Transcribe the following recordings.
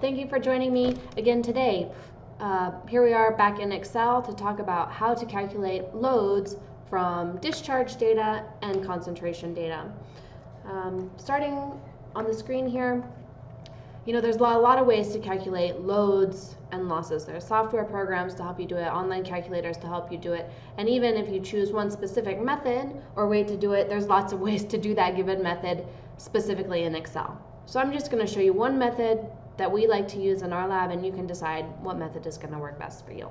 Thank you for joining me again today. Uh, here we are back in Excel to talk about how to calculate loads from discharge data and concentration data. Um, starting on the screen here, you know, there's a lot of ways to calculate loads and losses. There are software programs to help you do it, online calculators to help you do it, and even if you choose one specific method or way to do it, there's lots of ways to do that given method specifically in Excel. So I'm just going to show you one method that we like to use in our lab and you can decide what method is going to work best for you.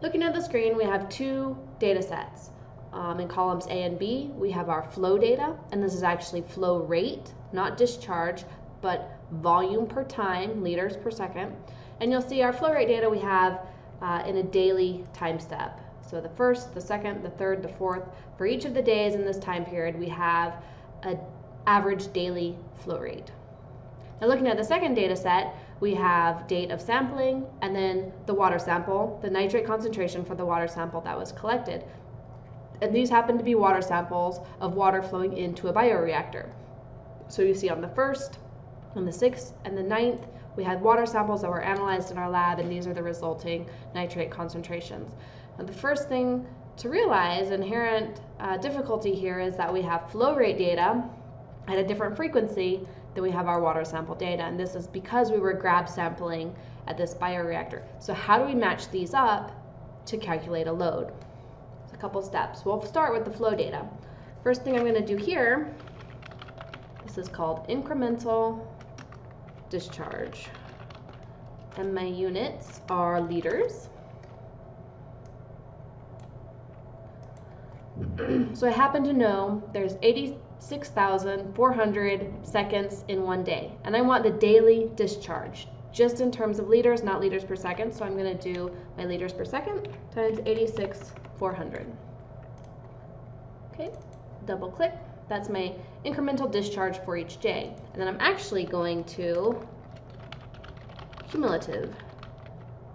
Looking at the screen, we have two data sets. Um, in columns A and B, we have our flow data, and this is actually flow rate, not discharge, but volume per time, liters per second. And you'll see our flow rate data we have uh, in a daily time step. So the first, the second, the third, the fourth. For each of the days in this time period, we have an average daily flow rate. Now looking at the second data set, we have date of sampling and then the water sample, the nitrate concentration for the water sample that was collected. And these happen to be water samples of water flowing into a bioreactor. So you see on the first, on the sixth, and the ninth, we had water samples that were analyzed in our lab, and these are the resulting nitrate concentrations. Now the first thing to realize, inherent uh, difficulty here is that we have flow rate data at a different frequency than we have our water sample data. And this is because we were grab sampling at this bioreactor. So how do we match these up to calculate a load? It's a couple steps. We'll start with the flow data. First thing I'm going to do here, this is called incremental discharge. And my units are liters. so I happen to know there's 86,400 seconds in one day. And I want the daily discharge, just in terms of liters, not liters per second. So I'm going to do my liters per second times 86,400. Okay, double click. That's my incremental discharge for each day. And then I'm actually going to cumulative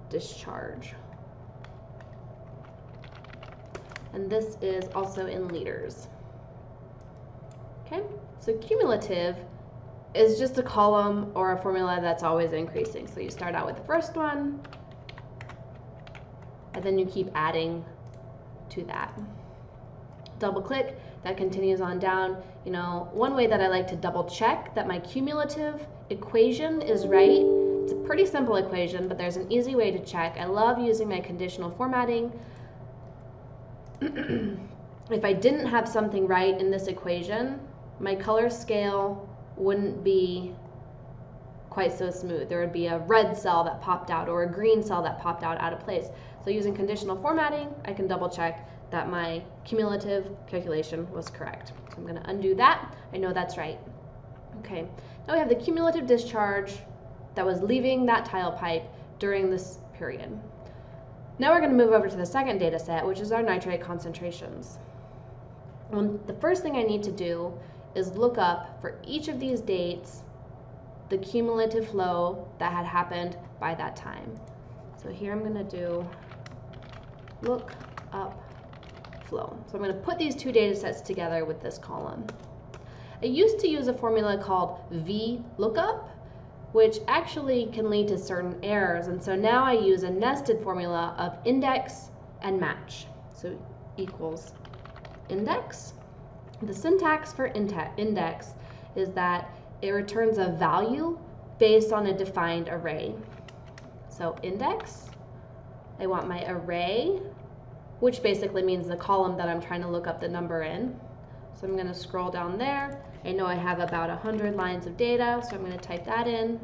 discharge. and this is also in liters. Okay, so cumulative is just a column or a formula that's always increasing. So you start out with the first one, and then you keep adding to that. Double click, that continues on down. You know, one way that I like to double check that my cumulative equation is right, it's a pretty simple equation, but there's an easy way to check. I love using my conditional formatting if I didn't have something right in this equation, my color scale wouldn't be quite so smooth. There would be a red cell that popped out or a green cell that popped out out of place. So using conditional formatting, I can double check that my cumulative calculation was correct. So I'm going to undo that. I know that's right. Okay, now we have the cumulative discharge that was leaving that tile pipe during this period. Now we're going to move over to the second data set, which is our nitrate concentrations. The first thing I need to do is look up for each of these dates the cumulative flow that had happened by that time. So here I'm going to do look up flow. So I'm going to put these two data sets together with this column. I used to use a formula called VLOOKUP, which actually can lead to certain errors. And so now I use a nested formula of index and match. So equals index. The syntax for index is that it returns a value based on a defined array. So index, I want my array, which basically means the column that I'm trying to look up the number in. So I'm going to scroll down there I know I have about 100 lines of data, so I'm going to type that in.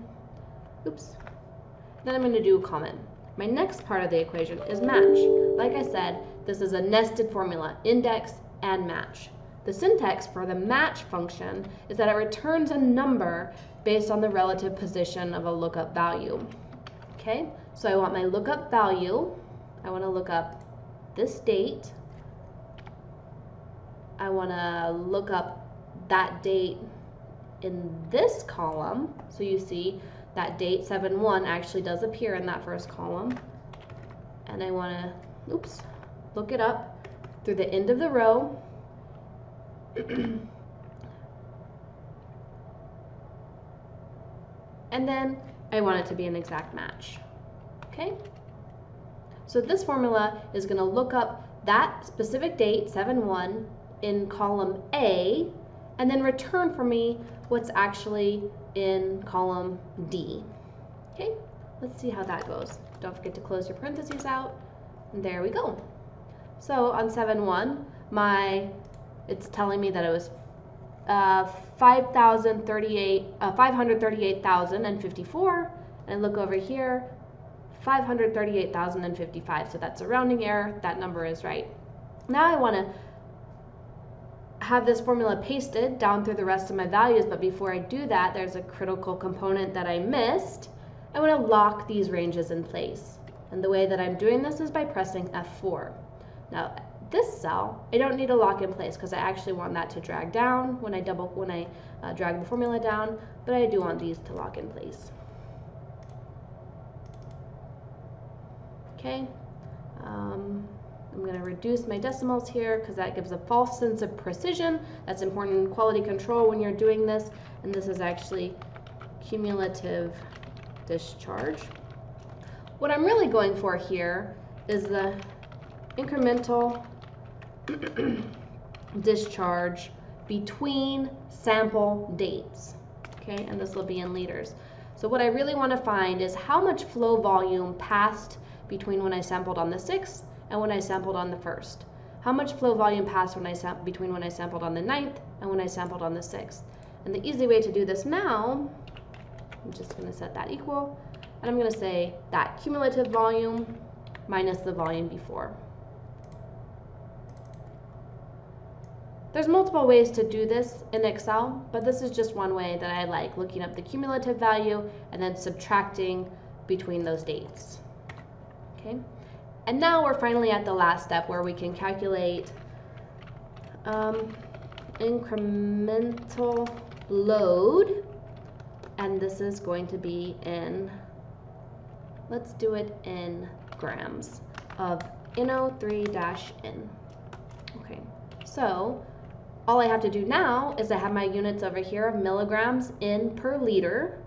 Oops. Then I'm going to do a comment. My next part of the equation is match. Like I said, this is a nested formula, index and match. The syntax for the match function is that it returns a number based on the relative position of a lookup value. Okay, so I want my lookup value. I want to look up this date. I want to look up that date in this column. So you see that date 7-1 actually does appear in that first column. And I want to, oops, look it up through the end of the row. And then I want it to be an exact match. Okay? So this formula is going to look up that specific date, 7-1, in column A, and then return for me what's actually in column D. Okay, let's see how that goes. Don't forget to close your parentheses out. And there we go. So on 7-1, my, it's telling me that it was uh, 5,038, uh, 538,054. And look over here, 538,055. So that's a rounding error. That number is right. Now I want to have this formula pasted down through the rest of my values, but before I do that, there's a critical component that I missed. I want to lock these ranges in place. And the way that I'm doing this is by pressing F4. Now, this cell, I don't need to lock in place because I actually want that to drag down when I double when I uh, drag the formula down, but I do want these to lock in place. Okay. Um, I'm going to reduce my decimals here because that gives a false sense of precision. That's important in quality control when you're doing this. And this is actually cumulative discharge. What I'm really going for here is the incremental discharge between sample dates. Okay, and this will be in liters. So what I really want to find is how much flow volume passed between when I sampled on the 6th and when I sampled on the 1st. How much flow volume passed when I between when I sampled on the 9th and when I sampled on the 6th. And the easy way to do this now, I'm just going to set that equal, and I'm going to say that cumulative volume minus the volume before. There's multiple ways to do this in Excel, but this is just one way that I like, looking up the cumulative value and then subtracting between those dates. Okay, and now we're finally at the last step where we can calculate um, incremental load, and this is going to be in, let's do it in grams of NO3-N. Okay, so all I have to do now is I have my units over here of milligrams in per liter,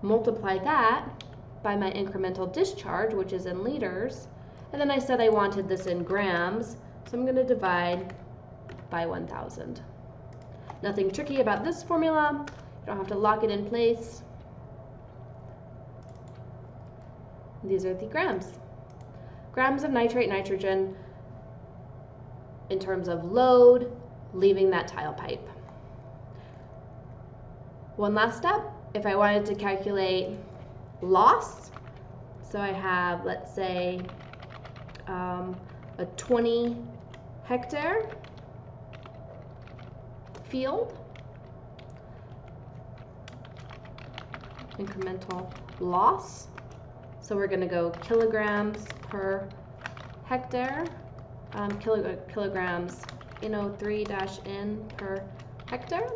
multiply that by my incremental discharge, which is in liters, and then I said I wanted this in grams, so I'm going to divide by 1,000. Nothing tricky about this formula. You don't have to lock it in place. These are the grams. Grams of nitrate nitrogen in terms of load, leaving that tile pipe. One last step, if I wanted to calculate loss, so I have, let's say, um, a 20 hectare field, incremental loss. So we're going to go kilograms per hectare, um, kilo kilograms NO3-N per hectare.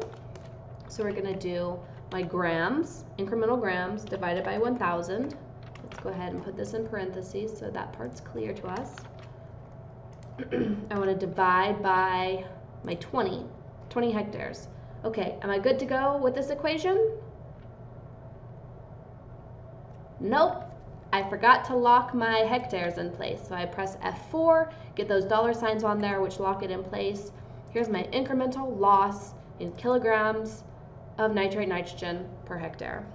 So we're going to do my grams, incremental grams, divided by 1,000. Let's go ahead and put this in parentheses so that part's clear to us. I want to divide by my 20, 20 hectares. Okay, am I good to go with this equation? Nope, I forgot to lock my hectares in place. So I press F4, get those dollar signs on there which lock it in place. Here's my incremental loss in kilograms of nitrate nitrogen per hectare.